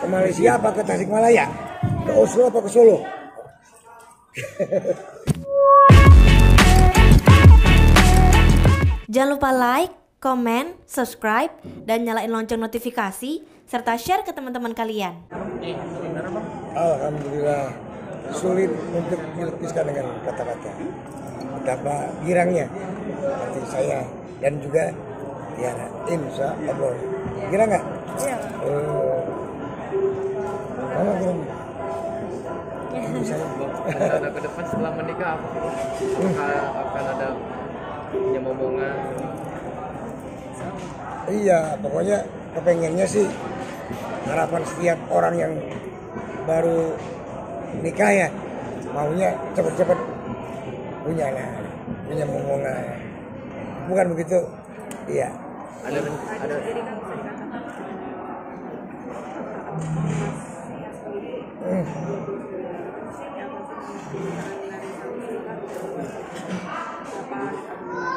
Ke Malaysia apa ke Tasikmalaya? Ke Oslo apa ke Solo? Jangan lupa like, komen, subscribe, dan nyalain lonceng notifikasi, serta share ke teman-teman kalian. Alhamdulillah sulit untuk dilukiskan dengan kata-kata. Betapa girangnya hati saya dan juga Tiara. Insya Allah. Girang nggak? Iya. Oh. Rencana ke depan setelah menikah apa apakah akan ada punya momongan Iya, pokoknya kepengennya sih harapan setiap orang yang baru nikah ya maunya cepet-cepet punya lah, punya momongan. Bukan begitu? Iya. ada ada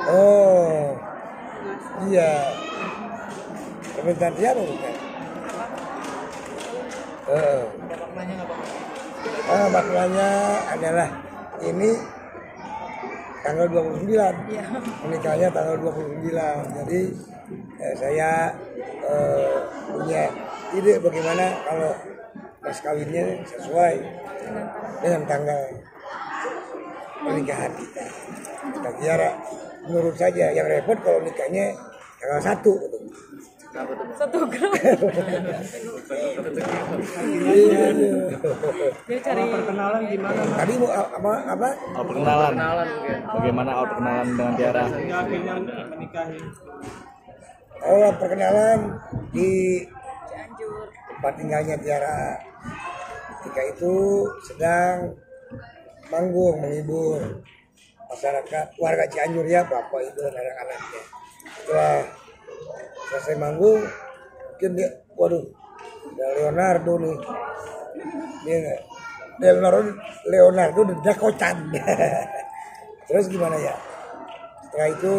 Oh, iya. Permintaan dia apa bukan? Eh, ah, maknanya adalah ini tanggal 29 menikahnya tanggal 29 jadi eh, saya eh, punya ide bagaimana kalau mas kawinnya sesuai dengan tanggal pernikahan kita kita kira menurut saja yang repot kalau nikahnya tanggal satu Satu gram. Dia cari perkenalan gimana tadi mau apa apa Awal perkenalan. Bagaimana awal perkenalan dengan Tiara? menikahi awal perkenalan di. Tempat tinggalnya Tiara. Ketika itu sedang manggung menghibur masyarakat warga Cianjur ya bapak ibu dan anak-anaknya. Setelah selesai manggung mungkin dia waduh ada Leonardo nih. Dia Leonardo Leonardo udah kocan terus gimana ya? Setelah itu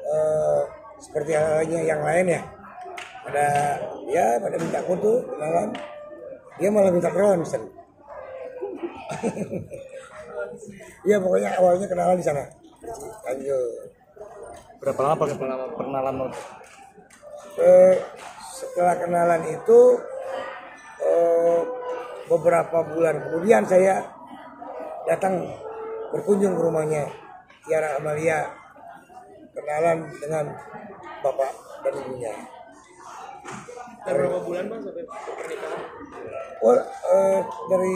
eh, seperti halnya yang lain ya pada ya pada minta foto kenalan dia malah minta ronsen Iya pokoknya awalnya kenalan di sana. Lanjut. Berapa lama perkenalan perkenalan? Eh, setelah kenalan itu eh, beberapa bulan kemudian saya datang berkunjung ke rumahnya Tiara Amalia kenalan dengan bapak dan ibunya. Berapa bulan bang sampai pernikahan Oh, eh, dari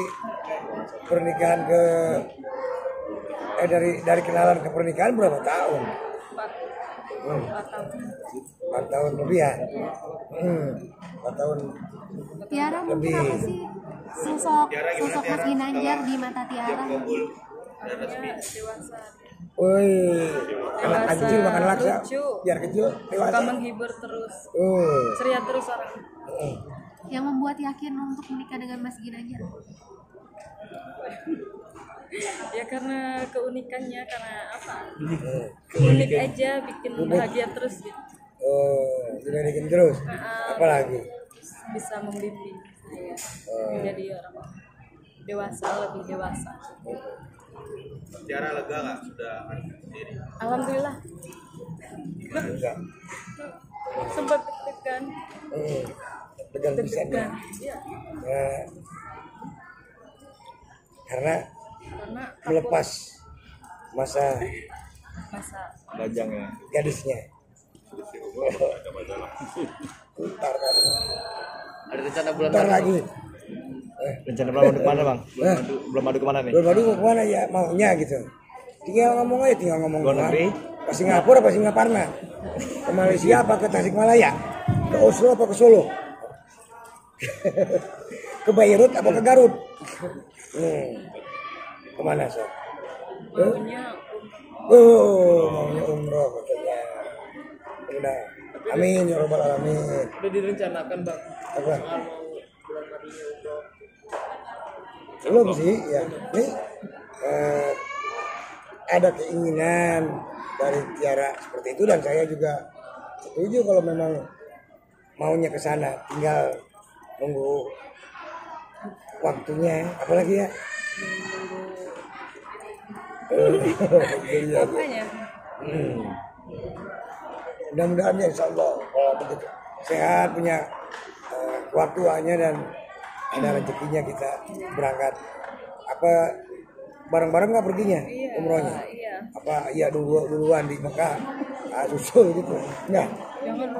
pernikahan ke eh dari dari kenalan ke pernikahan berapa tahun? Empat. Hmm, Empat tahun. empat tahun lebih ya. Hmm, empat tahun Tiara mungkin Lebih. apa sih sosok sosok Mas Ginanjar di mata Tiara? Dia dewasa. Woi, anak kecil makan laksa, lucu. biar kecil Suka dewasa. menghibur terus. Oh, Ceria terus orang. Yang membuat yakin untuk menikah dengan Mas Ginanjar? Ya karena keunikannya karena apa? Unik aja bikin bahagia terus gitu. oh, dimilikin terus. Nah, Apalagi? bisa membimbing saya Oh. menjadi orang dewasa lebih dewasa. Tiara lega nggak sudah sendiri? Alhamdulillah Enggak. sempat deg-degan, Hmm. Ya. deg-degan. Ya, Nah, karena karena melepas masa masa Lajang ya. gadisnya. Ada rencana bulan ntar depan lagi. Eh, Rencana belum adu ke mana bang? Belum Eh. belum adu ke mana nih? belum adu mau ke mana ya maunya gitu. Tinggal ngomong aja, tinggal ngomong Luar negeri? Ke Singapura apa Singaparna? Ke Malaysia apa ke Tasikmalaya? Ke Oslo apa ke Solo? ke Beirut apa ke Garut? Hmm. Ke mana so? maunya Oh, maunya umroh katanya. Udah. Amin ya robbal alamin. udah direncanakan bang Apa? soal mau bulan Belum sih, ya. Ini eh, ada keinginan dari Tiara seperti itu dan saya juga setuju kalau memang maunya ke sana. Tinggal nunggu waktunya apalagi ya Iya, Makanya Hmm. Mudah-mudahan ya insya Allah kalau begitu sehat punya eh, kewaktuannya dan ada rezekinya kita berangkat. Apa bareng-bareng nggak perginya iya. umrohnya? Iya. Apa iya dulu duluan di Mekah? Ah, susul gitu. Jangan.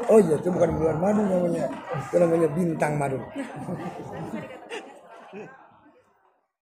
Oh iya itu bukan bulan madu namanya. Itu namanya bintang madu